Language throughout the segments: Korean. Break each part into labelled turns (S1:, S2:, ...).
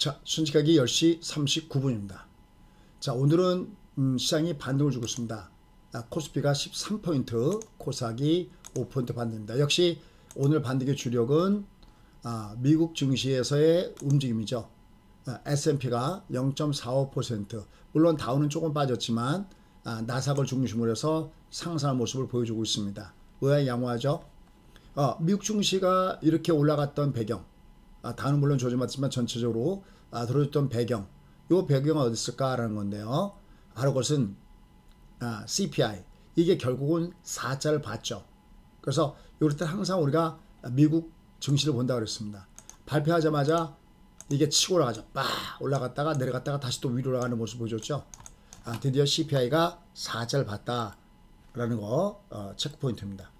S1: 자, 순식간에 10시 39분입니다. 자, 오늘은 음, 시장이 반등을 주고 있습니다. 아, 코스피가 13포인트, 코스닥이 5포인트 반등입니다. 역시 오늘 반등의 주력은 아, 미국 증시에서의 움직임이죠. 아, S&P가 0.45% 물론 다우는 조금 빠졌지만 아, 나삭을 중심으로 해서 상승한 모습을 보여주고 있습니다. 왜 양호하죠? 어, 미국 증시가 이렇게 올라갔던 배경 아, 다는 물론 조심하지만 전체적으로 아, 들어줬던 배경 이 배경은 어디 있을까라는 건데요. 바로 그것은 아, CPI 이게 결국은 4자를 봤죠. 그래서 이럴 때 항상 우리가 미국 증시를 본다 그랬습니다. 발표하자마자 이게 치고 올라가죠. 빡 올라갔다가 내려갔다가 다시 또 위로 올라가는 모습 보여줬죠. 아, 드디어 CPI가 4자를 봤다라는 거 어, 체크 포인트입니다.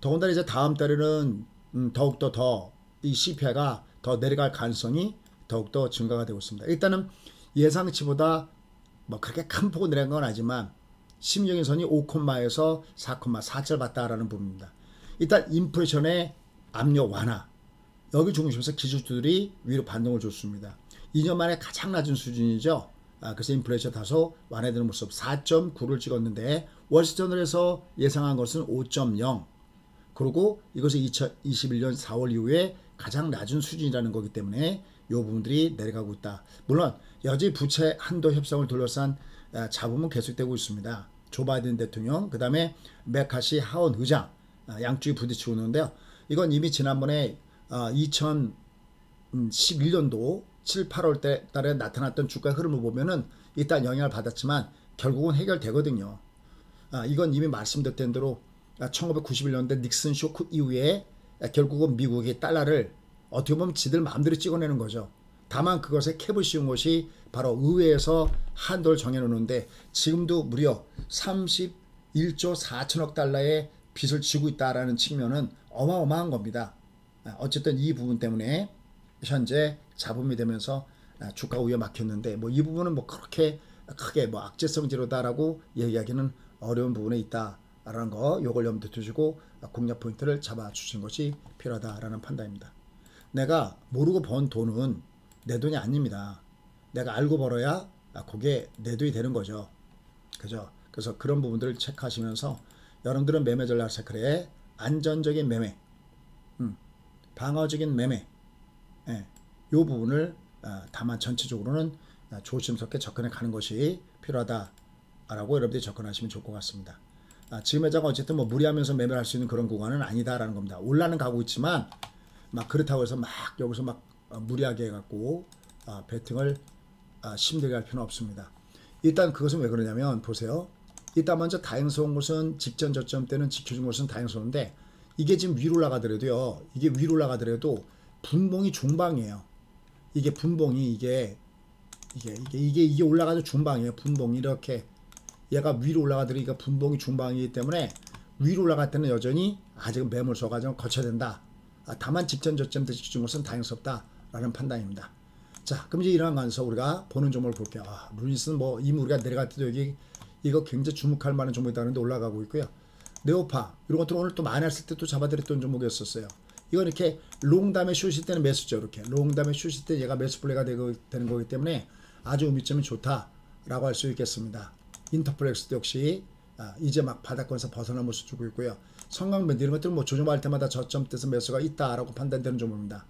S1: 더군다나 이제 다음 달에는 음, 더욱더 더 이 CPI가 더 내려갈 가능성이 더욱더 증가가 되고 있습니다. 일단은 예상치보다 뭐 그렇게 큰 폭으로 내려간 건 아니지만 심정의 선이 5콤마에서 4콤마 4절 봤다라는 부분입니다. 일단 인플레이션의 압력 완화 여기 중심에서 기술주들이 위로 반동을 줬습니다. 2년 만에 가장 낮은 수준이죠. 아, 그래서 인플레이션 다소 완화되는 모습 4.9를 찍었는데 월스턴을해서 예상한 것은 5.0 그리고 이것이 2021년 4월 이후에 가장 낮은 수준이라는 거기 때문에 이 부분들이 내려가고 있다. 물론 여지 부채 한도 협상을 둘러싼 아, 잡음은 계속되고 있습니다. 조 바이든 대통령, 그 다음에 메카시 하원 의장 아, 양쪽이 부딪히고 있는데요. 이건 이미 지난번에 2011년도 7, 8월 때 달에 나타났던 주가 흐름을 보면은 일단 영향을 받았지만 결국은 해결되거든요. 아, 이건 이미 말씀드렸던 대로 1991년대 닉슨 쇼크 이후에 결국은 미국이 달러를 어떻게 보면 지들 마음대로 찍어내는 거죠. 다만 그것에 캡을 씌운 것이 바로 의회에서 한도를 정해놓는데 지금도 무려 31조 4천억 달러의 빚을 지고 있다라는 측면은 어마어마한 겁니다. 어쨌든 이 부분 때문에 현재 잡음이 되면서 주가 우에 막혔는데 뭐 이 부분은 뭐 그렇게 크게 뭐 악재성지로다라고 얘기하기는 어려운 부분에 있다 라는 거 요걸 염두에 두시고 공략 포인트를 잡아 주신 것이 필요하다라는 판단입니다. 내가 모르고 번 돈은 내 돈이 아닙니다. 내가 알고 벌어야 그게 내 돈이 되는 거죠. 그죠? 그래서 그런 부분들을 체크하시면서 여러분들은 매매 전략 체크에 안전적인 매매, 음, 방어적인 매매, 예, 요 부분을 어, 다만 전체적으로는 조심스럽게 접근해 가는 것이 필요하다라고 여러분들이 접근하시면 좋을 것 같습니다. 아, 지금 회자가 어쨌든 뭐 무리하면서 매매할 수 있는 그런 구간은 아니다라는 겁니다. 올라는 가고 있지만 막 그렇다고 해서 막 여기서 막 어, 무리하게 해갖고 아, 배팅을 아, 힘들게 할 필요는 없습니다. 일단 그것은 왜 그러냐면 보세요. 일단 먼저 다행스러운 것은 직전 저점 때는 지켜준 것은 다행스러운데 이게 지금 위로 올라가더라도요. 이게 위로 올라가더라도 분봉이 중방이에요. 이게 분봉이 이게 이게 이게 이게 올라가도 중방이에요. 분봉이 이렇게 얘가 위로 올라가더니까 분봉이 중방이기 때문에 위로 올라갈 때는 여전히 아직은 매물소 과정 거쳐야 된다. 아, 다만 직전 저점 때 지켜준 것은 다행스럽다 라는 판단입니다. 자, 그럼 이제 이러한 관서 우리가 보는 종목을 볼게요. 아, 루이스는 뭐 이미 우리가 내려갈 때도 여기 이거 굉장히 주목할 만한 종목이다 는데 올라가고 있고요. 네오파 이런 것들 오늘 또 많이 했을 때 또 잡아드렸던 종목이었었어요. 이건 이렇게 롱담에 슛일 때는 매수죠. 이렇게 롱담에 슛일 때 얘가 매수 플레이가 되고, 되는 거기 때문에 아주 의미점이 좋다라고 할 수 있겠습니다. 인터플렉스도 역시 아, 이제 막 바닥권에서 벗어난 모습 주고 있고요. 성강밴드 이런 것들은 뭐 조정할 때마다 저점대에서 매수가 있다라고 판단되는 종목입니다.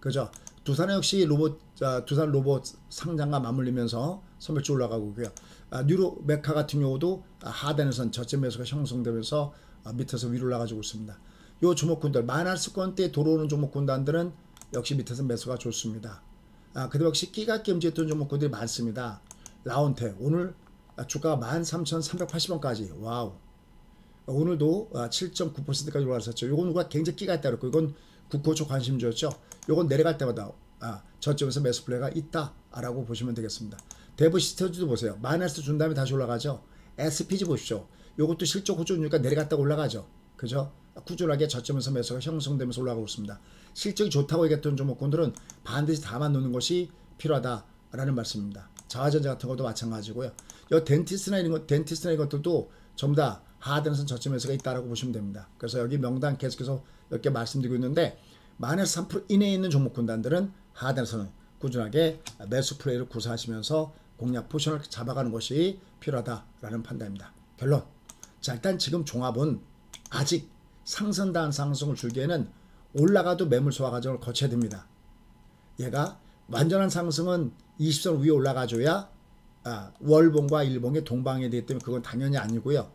S1: 그죠? 두산 역시 로봇 아, 두산 로봇 상장과 맞물리면서 선별주 올라가고 있고요. 아, 뉴로 메카 같은 경우도 아, 하단에선 저점 매수가 형성되면서 아, 밑에서 위로 올라가지고 있습니다. 요 종목군들 만할수권대 돌아오는 종목군단들은 역시 밑에서 매수가 좋습니다. 아, 그리고 역시 끼가 겜지했던 종목군들이 많습니다. 라운테 오늘 주가가 13,380원까지 와우 오늘도 7.9%까지 올라갔었죠. 요건 누가 굉장히 끼가 있다 그랬고 이건 국고초 관심주였죠. 요건 내려갈 때마다 아, 저점에서 매수 플레이가 있다라고 보시면 되겠습니다. 대부 시스템도 보세요. 마이너스 준 다음에 다시 올라가죠. SPG 보십시오. 요것도 실적 호조니까 내려갔다가 올라가죠. 그죠? 꾸준하게 저점에서 매수가 형성되면서 올라가고 있습니다. 실적이 좋다고 얘기했던 종목군들은 반드시 담아놓는 것이 필요하다라는 말씀입니다. 자화전자 같은 것도 마찬가지고요. 요 덴티스나 이런 것, 덴티스나 이런 것들도 전부 다 하단에서 저점 매수가 있다라고 보시면 됩니다. 그래서 여기 명단 계속해서 몇 개 말씀드리고 있는데 마이너스 3% 이내에 있는 종목 군단들은 하단에서는 꾸준하게 매수 플레이를 구사하시면서 공략 포지션을 잡아가는 것이 필요하다라는 판단입니다. 결론. 자, 일단 지금 종합은 아직 상승단 상승을 줄기에는 올라가도 매물 소화 과정을 거쳐야 됩니다. 얘가 완전한 상승은 20선 위에 올라가줘야 아, 월봉과 일봉의 동방에 되기 때문에 그건 당연히 아니고요.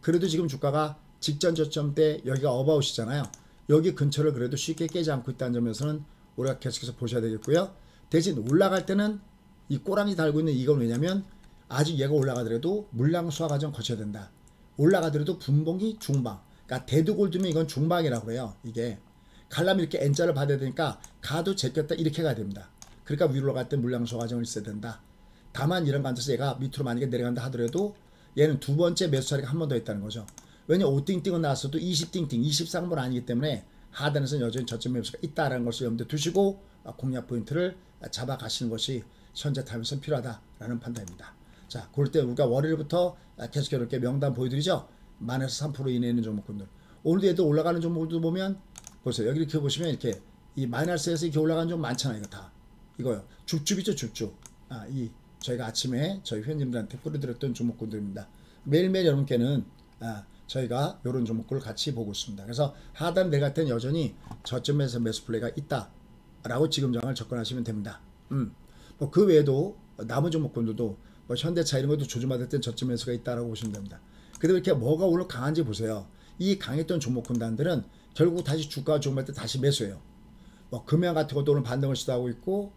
S1: 그래도 지금 주가가 직전 저점 때 여기가 어바웃이잖아요. 여기 근처를 그래도 쉽게 깨지 않고 있다는 점에서는 우리가 계속해서 보셔야 되겠고요. 대신 올라갈 때는 이 꼬랑지 달고 있는 이건 왜냐면 아직 얘가 올라가더라도 물량 수화 과정 거쳐야 된다. 올라가더라도 분봉이 중방. 그러니까 대두골드면 이건 중방이라고 그래요. 이게 갈라면 이렇게 N자를 받아야 되니까 가도 제꼈다 이렇게 가야 됩니다. 그러니까 위로 올라갈 때 물량 수화 과정을 있어야 된다. 다만 이런 관점에서 얘가 밑으로 만약에 내려간다 하더라도 얘는 두 번째 매수 자리가 한 번 더 있다는 거죠. 왜냐 5띵띵은 나왔어도 20띵띵 20쌍분 아니기 때문에 하단에서는 여전히 저점 매수가 있다라는 것을 염두에 두시고 공략 포인트를 잡아가시는 것이 현재 타임에서 필요하다라는 판단입니다. 자, 그럴 때 우리가 월요일부터 계속 이렇게 명단 보여드리죠. 만에서 3% 이내에 있는 종목군들. 오늘도 얘도 올라가는 종목도 보면 보세요. 여기 이렇게 보시면 이렇게 이 마이너스에서 이렇게 올라가는 종 많잖아요. 이거 다. 이거요. 줍줍이죠, 줍줍. 아, 이 저희가 아침에 저희 회원님들한테 뿌려드렸던 종목군들입니다. 매일매일 여러분께는 아, 저희가 이런 종목들을 같이 보고 있습니다. 그래서 하단 때는 여전히 저점에서 매수 플레이가 있다라고 지금 장을 접근하시면 됩니다. 음. 뭐 그 외에도 남은 종목군들도 뭐 현대차 이런 것도 조주받을 땐 저점 매수가 있다라고 보시면 됩니다. 근데 이렇게 뭐가 오늘 강한지 보세요. 이 강했던 종목군단들은 결국 다시 주가가 조금할 때 다시 매수해요. 뭐 금양 같은 것도 오늘 반등을 시도하고 있고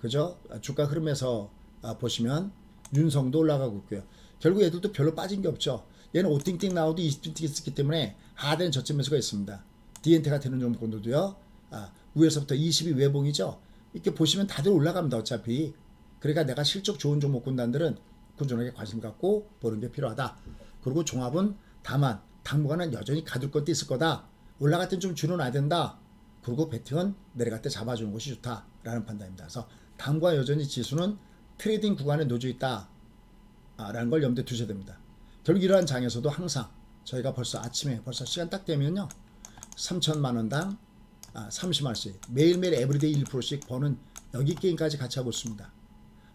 S1: 그죠? 주가 흐름에서 아, 보시면 윤성도 올라가고 있고요. 결국 얘들도 별로 빠진 게 없죠. 얘는 5띵띵 나오도 20띵띵 있었기 때문에 하된 저점 매수가 있습니다. 디엔테가 되는 종목군들도요. 아, 위에서부터 20이 외봉이죠. 이렇게 보시면 다들 올라갑니다. 어차피. 그러니까 내가 실적 좋은 종목 군단들은 꾸준하게 관심 갖고 보는 게 필요하다. 그리고 종합은 다만 당분간은 여전히 가둘 것도 있을 거다. 올라갈 땐 좀 줄여놔야 된다. 그리고 배팅은 내려갈 때 잡아주는 것이 좋다라는 판단입니다. 그래서 당분간 여전히 지수는 트레이딩 구간에 놓여 있다. 라는 걸 염두에 두셔야 됩니다. 결국 이러한 장에서도 항상 저희가 벌써 아침에 벌써 시간 딱 되면요. 3천만 원당 아, 30만원씩 매일매일 everyday 1%씩 버는 여기 게임까지 같이 하고 있습니다.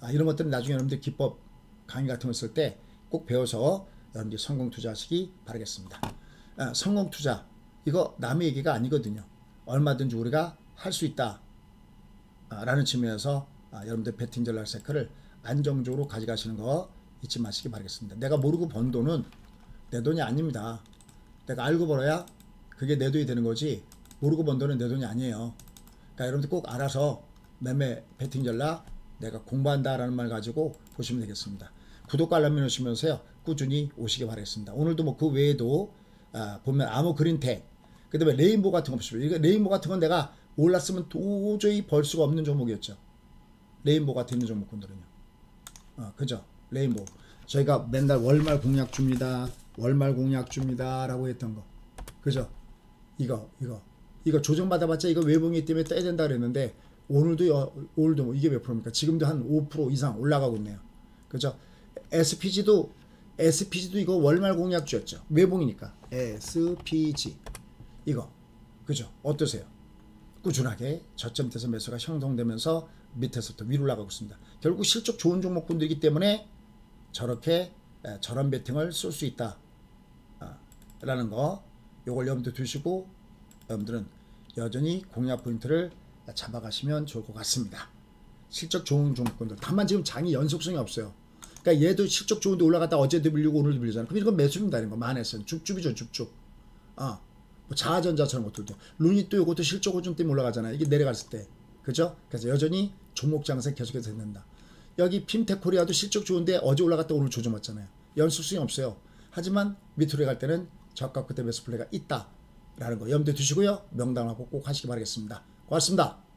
S1: 아, 이런 것들은 나중에 여러분들 기법 강의 같은 거 있을 때꼭 배워서 여러분들 성공 투자하시기 바라겠습니다. 아, 성공 투자 이거 남의 얘기가 아니거든요. 얼마든지 우리가 할 수 있다 라는 측면에서 아, 여러분들 베팅 전략 세크를 안정적으로 가져가시는 거 잊지 마시기 바라겠습니다. 내가 모르고 번 돈은 내 돈이 아닙니다. 내가 알고 벌어야 그게 내 돈이 되는 거지 모르고 번 돈은 내 돈이 아니에요. 그러니까 여러분들 꼭 알아서 매매 베팅 전략 내가 공부한다라는 말 가지고 보시면 되겠습니다. 구독과 알람 누르시면서요 꾸준히 오시기 바라겠습니다. 오늘도 뭐 그 외에도 아, 보면 아모그린텍 그다음에 레인보 같은 거 보시면 이거 레인보 같은 건 내가 올랐으면 도저히 벌 수가 없는 종목이었죠. 레인보 같은 있는 종목군들은요. 어, 그죠? 레인보. 저희가 맨날 월말 공략 줍니다. 월말 공약 줍니다. 라고 했던 거. 그죠? 이거, 이거. 이거 조정받아봤자 이거 외봉이 때문에 떼야 된다 그랬는데 오늘도 요, 오늘도 뭐 이게 몇 프로입니까? 지금도 한 5% 이상 올라가고 있네요. 그죠? SPG도 SPG도 이거 월말 공약 주였죠. 외봉이니까. SPG. 이거. 그죠? 어떠세요? 꾸준하게 저점에서 매수가 형성되면서 밑에서부터 위로 올라가고 있습니다. 결국 실적 좋은 종목군들이기 때문에 저렇게 저런 베팅을 쓸 수 있다. 아, 라는 거 요걸 염두에 두시고 여러분들은 여전히 공략 포인트를 잡아가시면 좋을 것 같습니다. 실적 좋은 종목군들. 다만 지금 장이 연속성이 없어요. 그러니까 얘도 실적 좋은데 올라갔다 어제도 밀리고 오늘도 밀리잖아. 그럼 이건 매수입니다. 이런 거 만에서는 줍줍이죠, 줍줍. 아, 뭐 자아전자처럼 것들도. 루니 또 이것도 실적 호좀 때문에 올라가잖아요. 이게 내려갔을 때. 그죠? 그래서 여전히 종목 장세 계속해서 된다. 여기 핀테코리아도 실적 좋은데 어제 올라갔다 오늘 조정했잖아요. 연속성이 없어요. 하지만 밑으로 갈 때는 저가 그때 매수 플레이가 있다. 라는 거 염두에 두시고요. 명당하고 꼭 하시기 바라겠습니다. 고맙습니다.